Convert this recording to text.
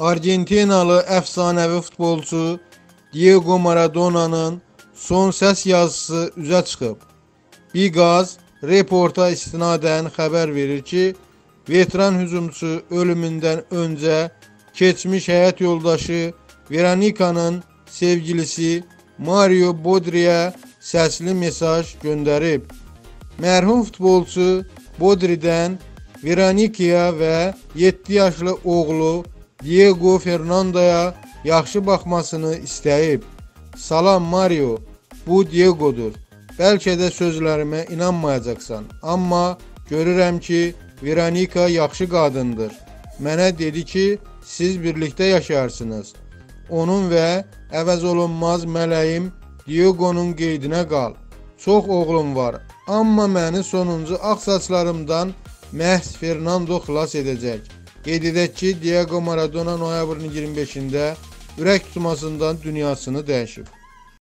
Argentinalı əfsanəvi futbolçu Diego Maradona'nın son səs yazısı üzə çıxıb. Biqaz reporta istinadən xəbər verir ki, veteran hücumçu ölümündən öncə keçmiş həyat yoldaşı Veronika'nın sevgilisi Mario Bodri'yə səsli mesaj göndərib. Mərhum futbolçu Bodri'dən Veronika'ya və 7 yaşlı oğlu Diego Fernando'ya yaxşı baxmasını istəyib. Salam Mario, bu Diego'dur. Bəlkə də sözlərimə inanmayacaqsan, amma görürəm ki, Veronika yaxşı qadındır. Mənə dedi ki, siz birlikdə yaşayarsınız. Onun və əvəz olunmaz mələyim Diego'nun qeydinə qal. Çox oğlum var, amma məni sonuncu ağ saçlarımdan məhz Fernando xilas edəcək. Qeyd Diego Maradona noyabrın 25-də ürək tutmasından dünyasını dəyişib.